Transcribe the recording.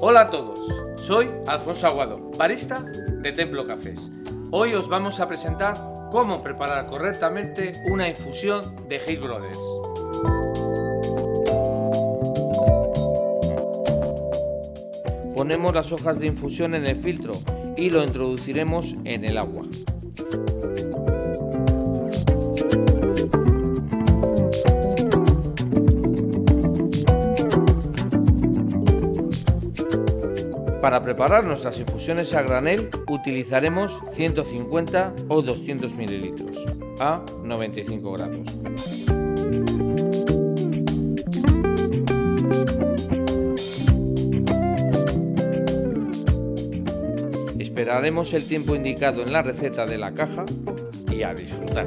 Hola a todos, soy Alfonso Aguado, barista de Templo Cafés. Hoy os vamos a presentar cómo preparar correctamente una infusión de Hale Brothers. Ponemos las hojas de infusión en el filtro y lo introduciremos en el agua. Para preparar nuestras infusiones a granel utilizaremos 150 o 200 mililitros a 95 grados. Esperaremos el tiempo indicado en la receta de la caja y a disfrutar.